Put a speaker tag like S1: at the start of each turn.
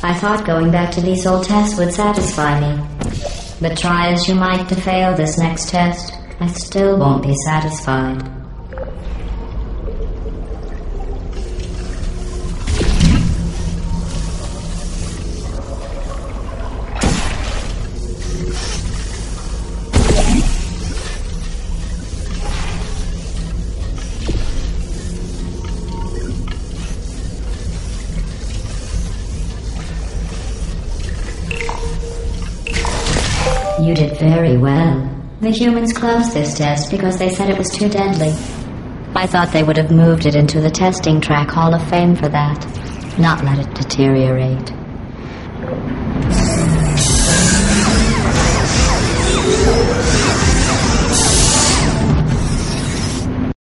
S1: I thought going back to these old tests would satisfy me. But try as you might to fail this next test, I still won't be satisfied. You did very well. The humans closed this test because they said it was too deadly. I thought they would have moved it into the testing track Hall of Fame for that, not let it deteriorate.